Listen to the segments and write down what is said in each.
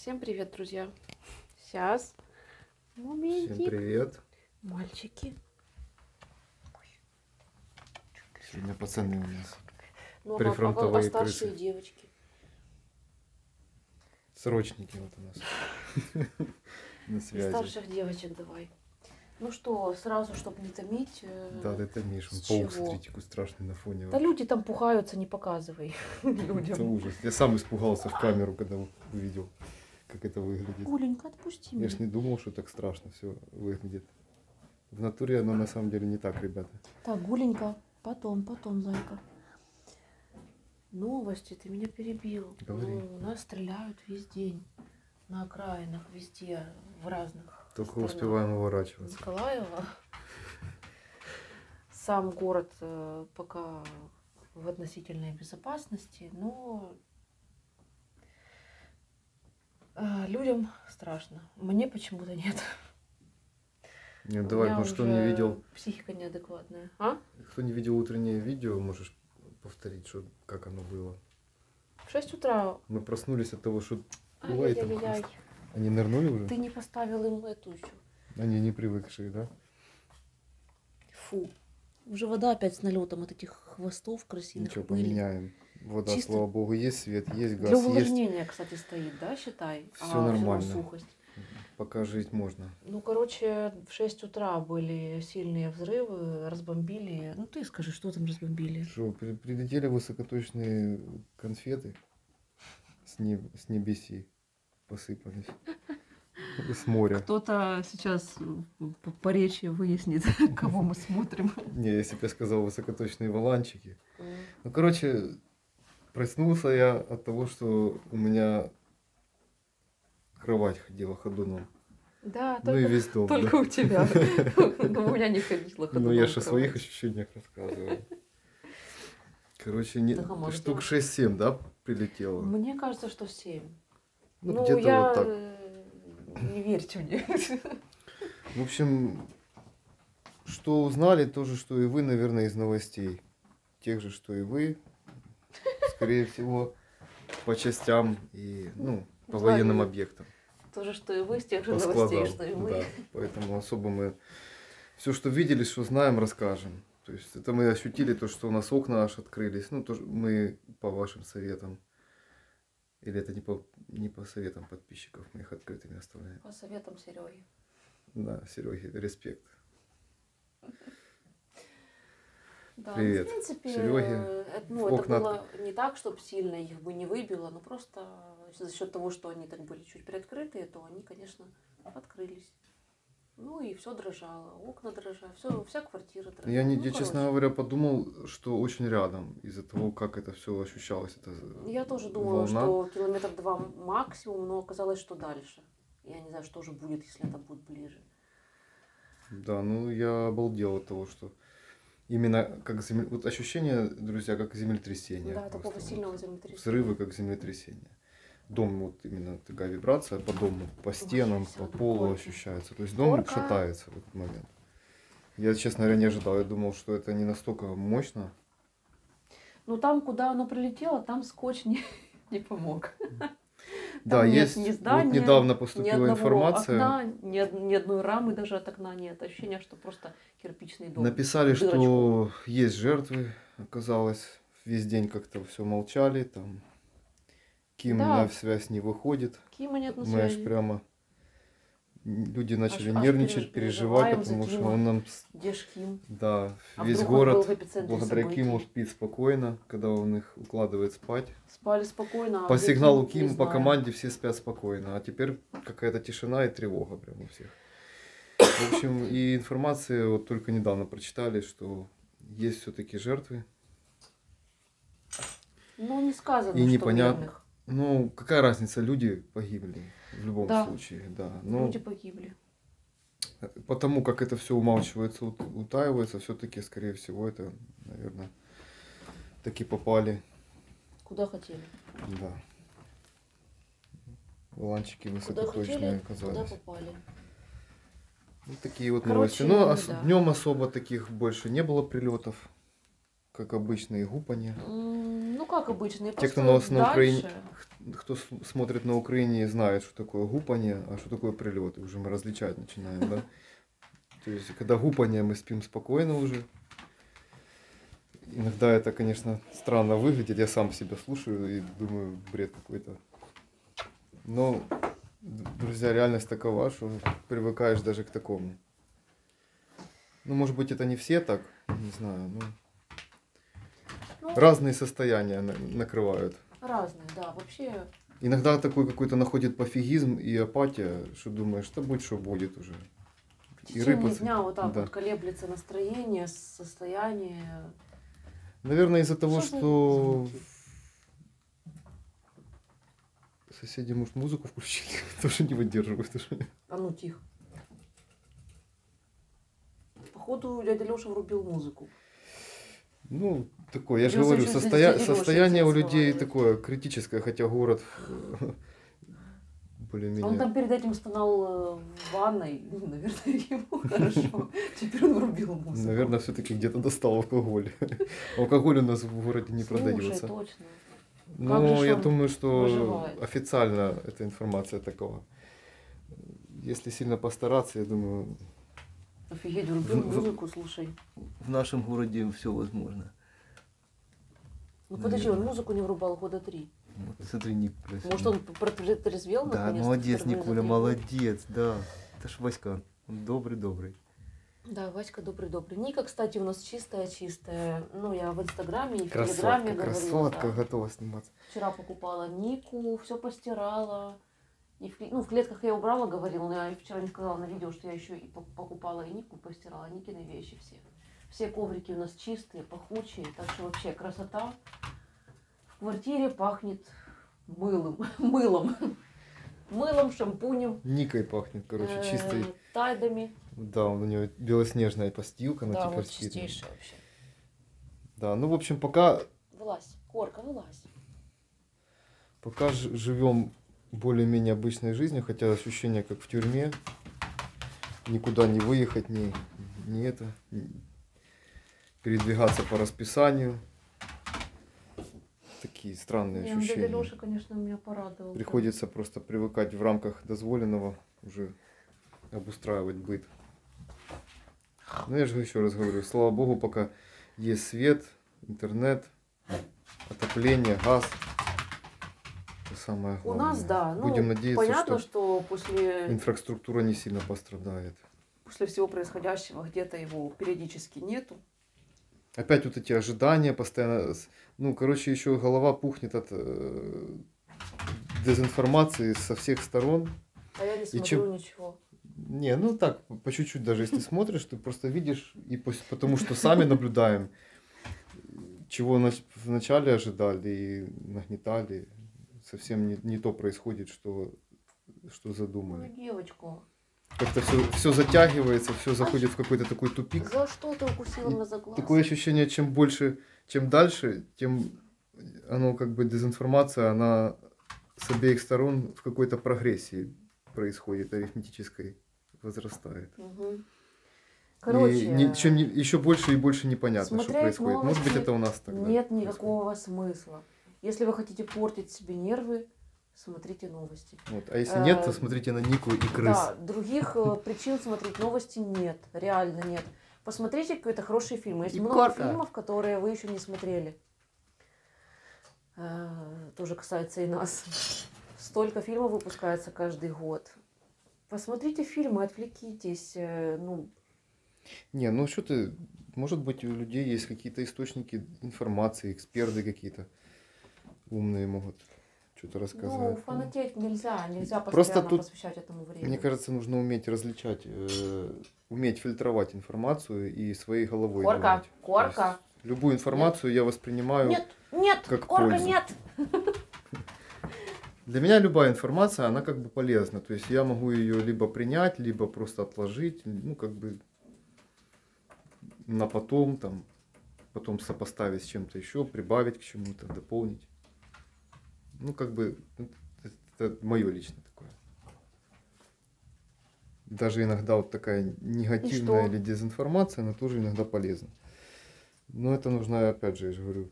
Всем привет, друзья. Сейчас. Моментик. Всем привет. Мальчики. Сегодня пацаны у нас. Ну, а- Прифронтовые а, а старшие крысы. девочки. Срочники вот у нас. На связи. старших девочек давай. Ну что, сразу, чтобы не томить. э, Да, это Миша. С Паук, смотрите, какой страшный на фоне. Да люди там пухаются, не показывай Это людям. ужас. Я сам испугался в камеру, когда увидел, как это выглядит. Гуленька, отпусти Я меня. ж не думал, что так страшно все выглядит. В натуре оно на самом деле не так, ребята. Так, Гуленька, потом, потом, зайка. Новости, ты меня перебил. Говори. Ну, у нас стреляют весь день. На окраинах, везде, в разных Только сторонах. успеваем уворачиваться. Николаева. Сам город э, пока в относительной безопасности, но людям страшно. Мне почему-то нет. Нет, давай, меня ну что не видел, Психика неадекватная. А? кто не видел утреннее видео, можешь повторить, что, как оно было. В 6 утра. Мы проснулись от того, что Ой, там они нырнули уже. Ты не поставил им эту еще. Они не привыкшие, да? Фу. Уже вода опять с налетом от этих хвостов красивых. Ничего, пыли. поменяем. Вода, Чисто- слава богу, есть, свет есть, газ Для есть. увлажнения, кстати, стоит, да, считай? Всё А, нормально. сухость. Пока жить можно. Ну, короче, в 6 утра были сильные взрывы, разбомбили. Ну, ты скажи, что там разбомбили? Что, при- прилетели высокоточные конфеты с, не, с небеси, посыпались. С моря. Кто-то сейчас по, по речи выяснит, кого мы смотрим. Не, если бы я сказал высокоточные валанчики. Ну, короче, проснулся я от того, что у меня кровать ходила ходуном. Да, Ну и только, весь дом. да. только у тебя. Но у меня не ходила Ну, я ходуном же о своих ощущениях рассказываю. Короче, не, Да, штук да. 6-7, да, прилетело? Мне кажется, что 7. Ну, Ну, где-то я вот так. э, не верьте мне. В общем, что узнали, то же, что и вы, наверное, из новостей. Тех же, что и вы. Скорее всего, по частям и, ну, по Узнали. военным объектам. То же, что и вы, с тех же По новостей, складам. что и мы. Да, поэтому особо мы все, что видели, что знаем, расскажем. То есть это мы ощутили то, что у нас окна аж открылись. Ну, тоже мы по вашим советам. Или это не по, не по советам подписчиков, мы их открытыми оставляем. По советам Сереги. Да, Сереге, респект. Да, Привет, ну, в принципе, Серёге. э, это, ну, это окна было не так, чтобы сильно их бы не выбило, но просто за счет того, что они так были чуть приоткрытые, то они, конечно, открылись. Ну и все дрожало, окна дрожали, все, вся квартира дрожала. Я, не, Ну, я, честно говоря, подумал, что очень рядом из-за того, как это все ощущалось. Это Я тоже думала, волна. что километр два максимум, но оказалось, что дальше. Я не знаю, что же будет, если это будет ближе. Да, ну я обалдел от того, что именно как земле... вот ощущение, друзья, как землетрясение. да, такого вот. сильного землетрясения. Взрывы, как землетрясение. Дом, вот именно такая вибрация по дому, по стенам, всё по полу горка. ощущается. То есть дом Горка. шатается в этот момент. Я, честно говоря, не ожидал. Я думал, что это не настолько мощно. Ну там, куда оно прилетело, там скотч не, не помог. Да, нет есть. ни вот здания, недавно Ни поступила одного информация. окна, ни, ни одной рамы даже от окна нет. Ощущение, что просто кирпичный дом. Написали, что есть жертвы, оказалось. Весь день как-то все молчали, там Ким Да. на связь не выходит. Кима нет на связи. прямо люди начали Аж- аж нервничать, переж- переживать, потому что он нам, Где ж Ким? да, А весь город благодаря событий? Киму спит спокойно, когда он их укладывает спать. Спали спокойно. а По сигналу Ким, Ким, по команде все спят спокойно, а теперь какая-то тишина и тревога прям у всех. В общем, и информация вот только недавно прочитали, что есть все-таки жертвы. Ну, не сказано, И непонятно. Ну, какая разница, люди погибли в любом Да. случае, да. Но Люди погибли. потому как это все умалчивается, ут- утаивается, все-таки, скорее всего, это, наверное, таки попали, Куда хотели? да. Ланчики Куда высокоточные хотели, туда оказались. попали. Вот такие вот Короче, новости. Но ну ос- да. днем особо таких больше не было прилетов, как обычно, и гупания. М, Ну, как обычно. и Те, кто нас на Украине- кто смотрит на Украине, знает, что такое гупание, а что такое прилеты. Уже мы различать начинаем, да? То есть, когда гупание, мы спим спокойно уже. Иногда это, конечно, странно выглядит. Я сам себя слушаю и думаю, бред какой-то. Но, друзья, реальность такова, что привыкаешь даже к такому. Ну, может быть, это не все так, не знаю. Ну, Ну, разные состояния на- накрывают. Разные, да. Вообще, Иногда такой какой-то находит пофигизм и апатия, что думаешь, да будь что будет уже. в течение рыпаться. дня вот так Да. вот колеблется настроение, состояние. Наверное, из-за того, Что что соседи, может, музыку включили, тоже не выдерживают уже. А ну тихо. Походу, дядя Леша врубил музыку. Ну, такое, я же говорю, состоя- состояние у людей такое критическое, хотя город э, Он более-менее... там перед этим стонал э, в ванной. Ну, наверное, ему хорошо. Теперь он врубил музыку. Наверное, все-таки где-то достал алкоголь. Алкоголь у нас в городе не продается. точно. Ну, я думаю, что выживает? официально эта информация такова. Если сильно постараться, я думаю, Офигеть, врубил В- в- музыку, слушай. в нашем городе все возможно. Ну подожди, он музыку не врубал года три. Вот, смотри, Ник, красивый. Может, он протрезвел Да, наконец-то молодец, Никуля, молодец, да. Это ж Васька, он добрый-добрый. Да, Васька добрый-добрый. Ника, кстати, у нас чистая-чистая. Ну, я в Инстаграме и в Красотка, Телеграме говорила. красотка, да. готова сниматься. Вчера покупала Нику, все постирала. И в, ну, в клетках я убрала, говорила, но я вчера не сказала на видео, что я еще и по- покупала и Нику, постирала, Никины вещи все. Все коврики у нас чистые, пахучие, так что вообще красота. В квартире пахнет мылом, мылом, мылом, шампунем, Никой пахнет, короче, э, чистой. тайдами. Да, у него белоснежная постилка на Да, квартире. чистейшая вообще. Да, ну, в общем, пока Вылазь, корка, вылазь. Пока живем более-менее обычной жизнью, хотя ощущение как в тюрьме. Никуда не выехать, ни, ни это. ни- передвигаться по расписанию. Такие странные Не, ну, ощущения. Леша, конечно, меня порадовал. Приходится просто привыкать в рамках дозволенного уже обустраивать быт. Ну, я же еще раз говорю, слава богу, пока есть свет, интернет, отопление, газ. Самое У главное. нас, да. Ну, Будем надеяться, понятно, что что после инфраструктура не сильно пострадает. после всего происходящего где-то его периодически нету. Опять вот эти ожидания постоянно. Ну, короче, еще голова пухнет от э, дезинформации со всех сторон. А я не смотрю чем- ничего. Не, ну так, по- чуть-чуть даже, если смотришь, ты просто видишь, и пос- потому что сами наблюдаем, чего нач- вначале ожидали и нагнетали, совсем не, не то происходит, что, что задумали. девочку, Как-то все, все затягивается, все заходит в какой-то такой тупик. за что ты укусила И меня за глаз? Такое ощущение, чем больше, чем дальше, тем оно как бы дезинформация, она с обеих сторон в какой-то прогрессии происходит, арифметической возрастает. И Короче, ни- чем не- еще больше и больше непонятно, что происходит. Может быть, это у нас тогда. нет происходит. никакого смысла. Если вы хотите портить себе нервы, смотрите новости. Вот. А если нет, то Э, смотрите на Нику и крыс. Да, других э, причин смотреть новости нет, реально нет. Посмотрите какие-то хорошие фильмы. Есть И много корка. фильмов, которые вы еще не смотрели. Э, Тоже касается и нас. Столько фильмов выпускается каждый год. Посмотрите фильмы, отвлекитесь. э, Ну, Не, ну что ты, может быть, у людей есть какие-то источники информации, эксперты какие-то умные могут что-то рассказать. ну, фанатеть нельзя, нельзя Просто постоянно тут, посвящать этому время. Мне кажется, нужно уметь различать, э, уметь фильтровать информацию и своей головой. Корка, думать. Корка. любую информацию я воспринимаю. Нет, нет, как корка, пользу. нет. Для меня любая информация, она как бы полезна. То есть я могу ее либо принять, либо просто отложить, ну как бы на потом, там, потом сопоставить с чем-то еще, прибавить к чему-то, дополнить. Ну как бы это, это мое личное такое. Даже иногда вот такая негативная или дезинформация, она тоже иногда полезна. Но это нужно, опять же, я же говорю,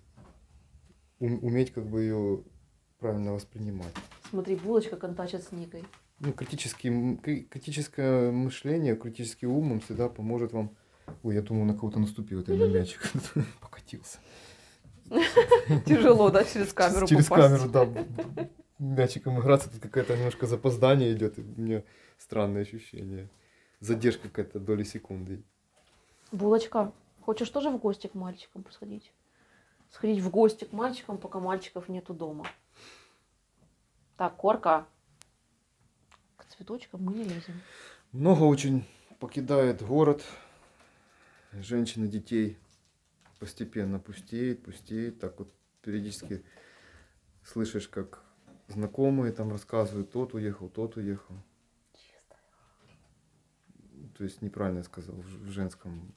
ум- уметь как бы ее правильно воспринимать. Смотри, булочка контачит с Никой. Ну, критический, критическое мышление, критический ум он всегда поможет вам. Ой, я думал, на кого-то наступил, это на мячик покатился. Тяжело, да, через камеру Через попасть? камеру, да. Мячиком играться, тут какое-то немножко запоздание идет, и у меня странное ощущение. Задержка какая-то доли секунды. Булочка, хочешь тоже в гости к мальчикам сходить? Сходить в гости к мальчикам, пока мальчиков нету дома. Так, корка. К цветочкам мы не лезем. Много очень покидает город, женщин и детей постепенно пустеет, пустеет. Так вот периодически слышишь, как знакомые там рассказывают, тот уехал, тот уехал. То есть неправильно я сказал, в женском.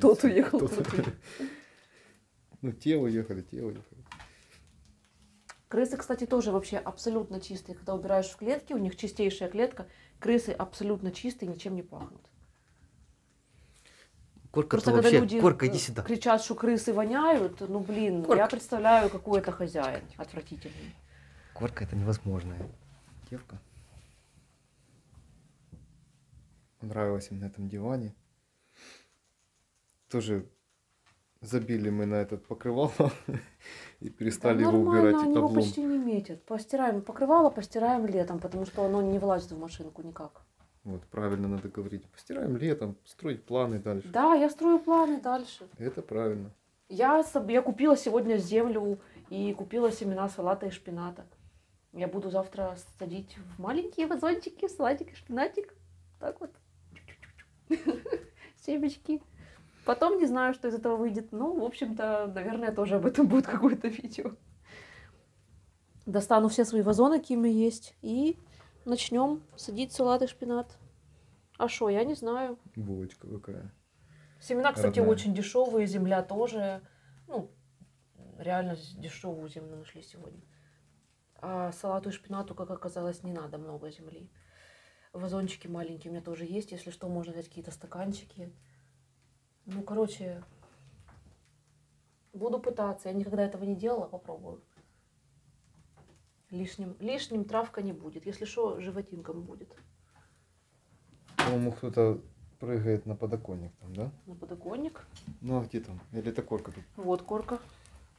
Тот лице. уехал, Тот тот уехал. Ну, те уехали, те уехали. Крысы, кстати, тоже вообще абсолютно чистые. Когда убираешь в клетки, у них чистейшая клетка, крысы абсолютно чистые, ничем не пахнут. Корка Просто то когда вообще, люди Корка, э, иди сюда. кричат, что крысы воняют, ну блин, Корка. я представляю, какой это хозяин отвратительный. Корка это невозможная девка. Понравилось им на этом диване. Тоже забили мы на этот покрывало и перестали Да его убирать. они его почти не метят. Постираем покрывало, постираем летом, потому что оно не влазит в машинку никак. Вот, правильно надо говорить. Постираем летом, строить планы дальше. Да, я строю планы дальше. Это правильно. Я, я купила сегодня землю и купила семена салата и шпината. Я буду завтра садить в маленькие вазончики, салатик и шпинатик. Так вот. Семечки. Потом не знаю, что из этого выйдет. Ну, в общем-то, наверное, тоже об этом будет какое-то видео. Достану все свои вазоны, какие у меня есть, и начнем садить салат и шпинат. А что, я не знаю. Булочка какая. Семена, кстати, Родная. очень дешевые, земля тоже. Ну, реально дешевую землю нашли сегодня. А салату и шпинату, как оказалось, не надо много земли. Вазончики маленькие у меня тоже есть. Если что, можно взять какие-то стаканчики. Ну, короче, буду пытаться. Я никогда этого не делала, попробую. Лишним, лишним травка не будет. Если что, животинкам будет. По-моему, кто-то прыгает на подоконник там, да? На подоконник. Ну а где там? Или это корка тут? Вот корка.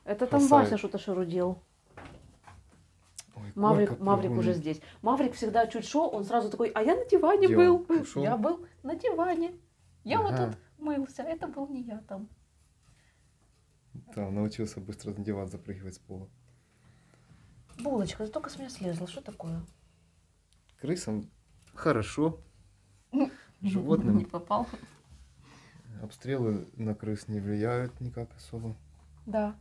Это там Красавец. Вася что-то шарудел. Ой, Маврик, Маврик уже здесь. Маврик всегда чуть шо, он сразу такой, а я на диване Где был. Ушел? Я был на диване. Я вот Ага. тут мылся. Это был не я там. Да, научился быстро на диван запрыгивать с пола. Булочка, ты только с меня слезла. Что такое? Крысам хорошо. Не Животным попал. обстрелы на крыс не влияют никак особо. Да.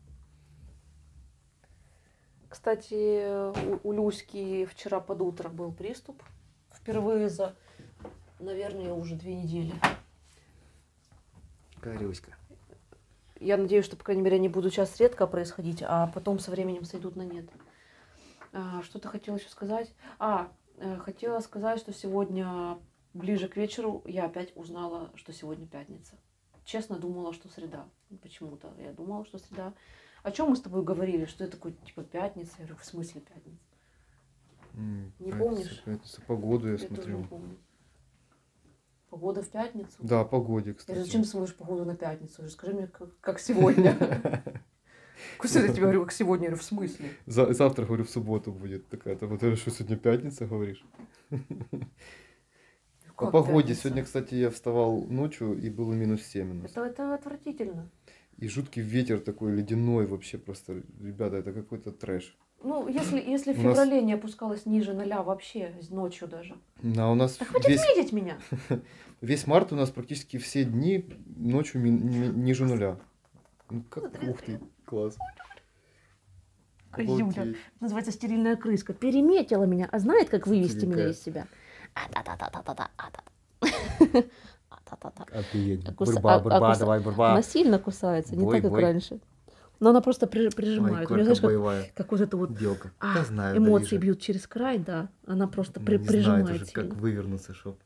Кстати, у, у Люськи вчера под утро был приступ. Впервые за, наверное, уже две недели. Корюська. Я надеюсь, что, по крайней мере, они будут сейчас редко происходить, а потом со временем сойдут на нет. А, Что-то хотела еще сказать. А, э, хотела сказать, что сегодня ближе к вечеру я опять узнала, что сегодня пятница. Честно думала, что среда. Почему-то я думала, что среда. О чем мы с тобой говорили? Что это такое, типа, пятница? Я говорю, в смысле пятница? М, Не пятница, помнишь? пятница. Погоду я, Я смотрел. не помню. Погода в пятницу? Да, погоде, Я кстати. говорю, зачем смотришь погоду на пятницу? Скажи мне, как, как сегодня. Куда я тебе говорю, как сегодня? Я говорю, в смысле? За- завтра, говорю, в субботу будет. Вот это что, сегодня пятница, говоришь? По Как погоде. пятница? Сегодня, кстати, я вставал ночью, и было минус 7 у нас. Это, это отвратительно. И жуткий ветер такой ледяной вообще просто. Ребята, это какой-то трэш. Ну, если, если в У нас- феврале не опускалось ниже ноля вообще, ночью даже. А у нас Да хватит весь, видеть меня. весь март у нас практически все дни ночью ми- ми- ниже нуля. Ну, как, ух ты, класс. Козюля. Называется стерильная крыска. Переметила меня. А знает, как вывести Дикая. меня из себя? Бурба, а- бурба, а куса- давай, бурба. Она сильно кусается, не так, как раньше. Но она просто при- Ой, прижимает. Нее, Корка знаешь, как, боевая. как вот это вот Белка. а, знаю, эмоции бьют через край, да. Она просто Ну, при- не знает прижимает уже, как вывернуться, чтоб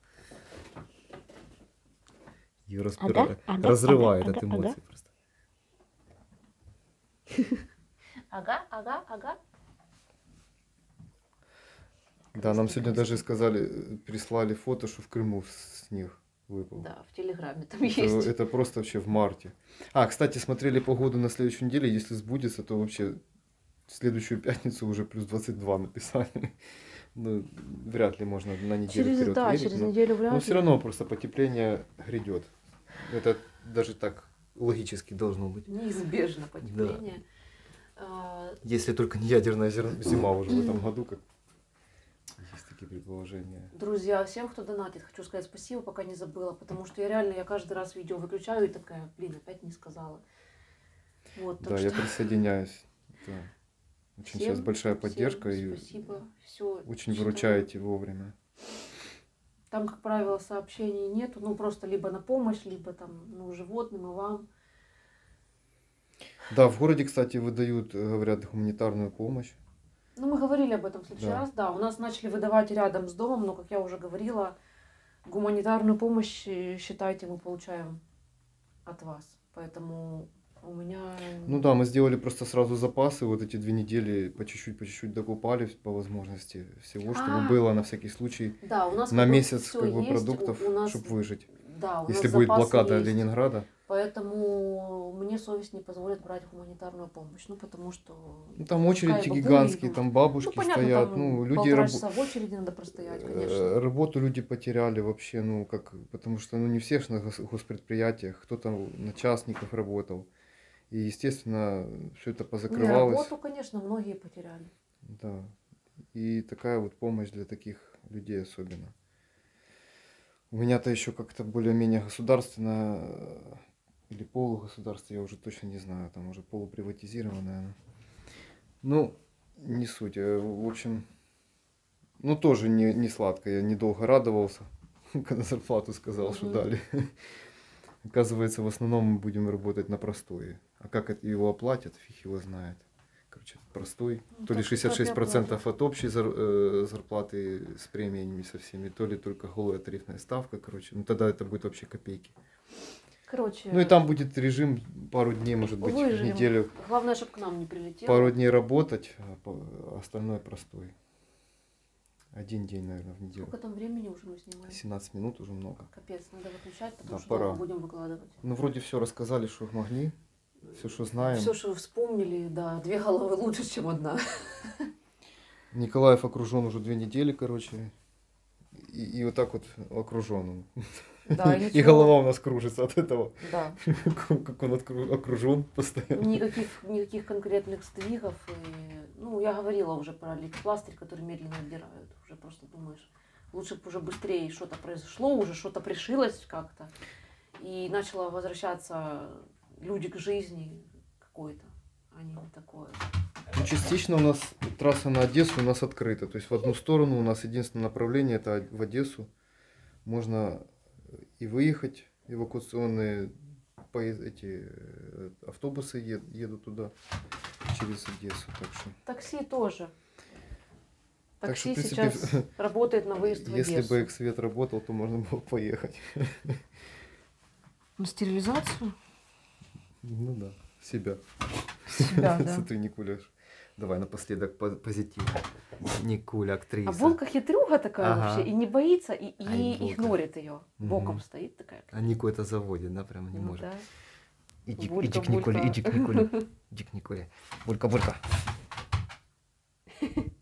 Ее Ага, ага, разрывает ага, от ага, эмоций просто. Ага, ага, ага. Да, нам сегодня даже сказали, э, прислали фото, что в Крыму снег выпал. Да, в Телеграме там Это, есть. это просто вообще в марте. А, кстати, смотрели погоду на следующую неделю. Если сбудется, то вообще в следующую пятницу уже плюс 22 написали. Ну, вряд ли можно на неделю Через, вперед да, верить, через но, неделю вряд но ли. все равно просто потепление грядет. Это даже так логически должно быть. Неизбежно потепление. А, Если только не ядерная зима уже в этом году, как такие предположения. Друзья, всем, кто донатит, хочу сказать спасибо, пока не забыла, потому что я реально, я каждый раз видео выключаю и такая, блин, опять не сказала. Вот, Да, я что присоединяюсь. Это очень сейчас всем- большая всем поддержка и Спасибо, все. очень выручаете вовремя. Там, как правило, сообщений нету, ну просто либо на помощь, либо там, ну, животным и вам. Да, в городе, кстати, выдают, э, говорят, гуманитарную помощь. Ну, мы говорили об этом в следующий Да. раз, да. У нас начали выдавать рядом с домом, но, как я уже говорила, гуманитарную помощь, э, считайте, мы получаем от вас. Поэтому у меня... Ну да, мы сделали просто сразу запасы, вот эти две недели по чуть-чуть, по чуть-чуть докупали по возможности всего, чтобы А. было на всякий случай Да, у нас на месяц как бы есть, продуктов, у нас- чтобы выжить. Да, у Если нас будет блокада есть. Ленинграда, Поэтому мне совесть не позволит брать гуманитарную помощь. Ну, потому что... ну там очереди гигантские, там бабушки ну, понятно, стоят, там ну люди часа в очереди надо простоять, Э, конечно. Работу люди потеряли вообще, ну как, потому что ну не все ж на гос- госпредприятиях, кто-то на частников работал. И, естественно, все это Не, позакрывалось. работу, конечно, многие потеряли. Да. И такая вот помощь для таких людей особенно. У меня-то еще как-то более-менее государственно э, или полугосударство, я уже точно не знаю, там уже полуприватизированное. Ну, не суть. э, В общем, ну тоже не, не сладко. Я недолго радовался, когда зарплату сказал, что дали. Оказывается, в основном мы будем работать на простое. А как это его оплатят, фиг его знает. Короче, простой. Ну, То ли так что как и 66% от общей зар- э, зарплаты с премиями со всеми, то ли только голая тарифная ставка, короче. Ну тогда это будет вообще копейки. Короче, Ну и там будет режим пару дней, может быть, выживем. неделю, Главное, чтобы к нам не прилетело. пару дней работать, а остальное простой. Один день, наверное, в неделю. Сколько там времени уже мы снимаем? 17 минут уже много. Капец, надо выключать, потому Да, что пора. будем выкладывать. Ну, вроде все рассказали, что могли, все, что знаем. Все, что вспомнили, да, две головы лучше, чем одна. Николаев окружен уже две недели, короче. И, и вот так вот окружен он. Да, И голова у нас кружится от этого, Да. как он окружен постоянно. Никаких, никаких конкретных сдвигов. И, ну, я говорила уже про лейкопластырь, который медленно отдирают. Уже просто думаешь, лучше бы уже быстрее что-то произошло, уже что-то пришилось как-то. И начало возвращаться люди к жизни какой-то, а не вот такое. Ну, частично у нас трасса на Одессу у нас открыта. То есть в одну сторону у нас единственное направление это в Одессу. Можно и выехать, эвакуационные поезд, эти э, автобусы ед- едут туда через Одессу. Так что, Такси тоже. Так что, Такси принципе, сейчас работает на выезд в если Одессу. бы эксвет работал, то можно было поехать. На стерилизацию? Ну да, себя. Себя, да. Смотри, Никуля, давай напоследок по- позитив. Никуля, актриса. А Булка хитрюга такая Ага. вообще, и не боится, и, и Булка. игнорит ее. Боком Мгм. стоит такая. А Нику это заводит, да, прям не Ну может. да. Иди, Булька, иди к Николе, Булька. иди к Николе. Иди к Николе. Булька, Булька.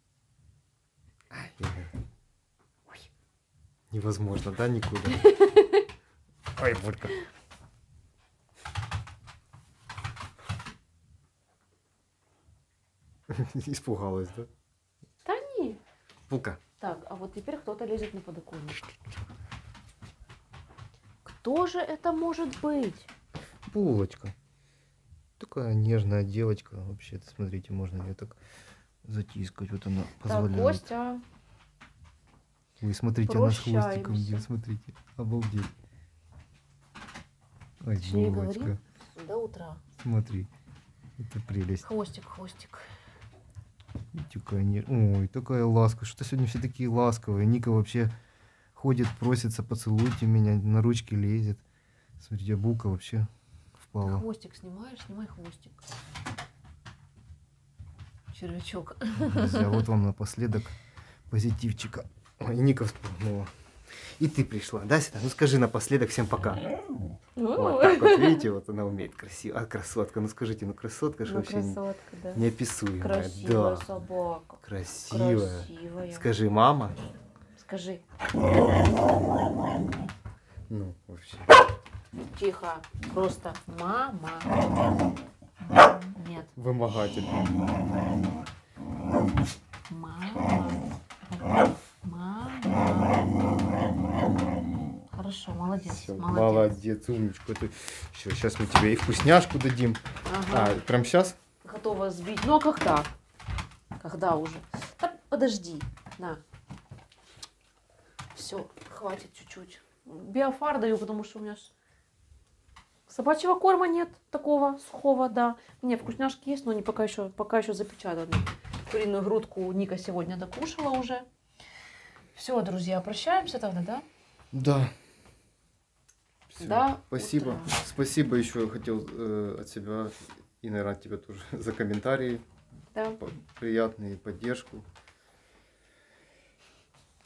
Невозможно, да, Никуля? Ой, Булька. Испугалась, да? Да не. Булька. Так, а вот теперь кто-то лезет на подоконник. Кто же это может быть? Булочка. Такая нежная девочка. Вообще, смотрите, можно ее так затискать. Вот она Так, позволяет. Костя. Вы смотрите, она с хвостиком идет, смотрите. Обалдеть. Ой, Точнее булочка. говори. До утра. Смотри. Это прелесть. Хвостик, хвостик. Такая не... Ой, такая ласка. Что сегодня все такие ласковые. Ника вообще ходит, просится, поцелуйте меня, на ручки лезет. Смотрите, булка вообще впала. Хвостик снимаешь, снимай хвостик. Червячок. Друзья, вот вам напоследок позитивчика. Ой, Ника вспомнила. И ты пришла, да, сюда? Ну скажи напоследок всем пока. Вот так вот, видите, вот она умеет красиво. А, красотка, ну скажите, ну красотка же Ну, вообще не- красотка, да. неописуемая. Красивая Да, собака. красивая. Красивая. Скажи, мама. Скажи. Ну, вообще. Тихо. Просто мама. Нет. Вымогатель. Мама. Хорошо, молодец. Всё, молодец. молодец, умничка. ты. Сейчас мы тебе и вкусняшку дадим. Ага. А, прям сейчас? Готова сбить. Ну а когда? Когда уже? Да подожди. На. Все, хватит чуть-чуть. Биофар даю, потому что у меня собачьего корма нет такого сухого, да. Не, вкусняшки есть, но они пока еще, пока еще запечатаны. Куриную грудку Ника сегодня докушала уже. Все, друзья, прощаемся тогда, да? Да. Всё, До Спасибо. утра. Спасибо еще хотел э, от себя и, наверное, от тебя тоже за комментарии Да. по- приятные, поддержку.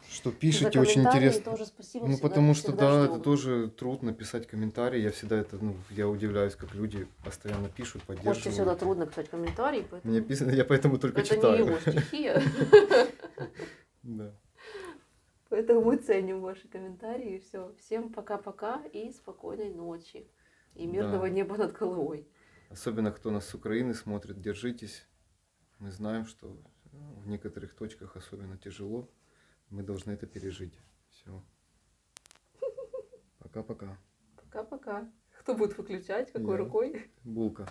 Что пишете, очень интересно. Тоже спасибо. Ну, всегда- потому что, всегда да, ждем. это тоже трудно писать комментарии. Я всегда это, ну, я удивляюсь, как люди постоянно пишут, поддерживают. всегда трудно писать комментарии, поэтому Мне писано, я поэтому только это читаю. не его стихия. Да. Поэтому мы ценим ваши комментарии. Все. Всем пока-пока и спокойной ночи. И мирного Да. неба над головой. Особенно кто нас с Украины смотрит, держитесь. Мы знаем, что в некоторых точках особенно тяжело. Мы должны это пережить. Все. Пока-пока. Пока-пока. Кто будет выключать? Какой Я. рукой? Булка.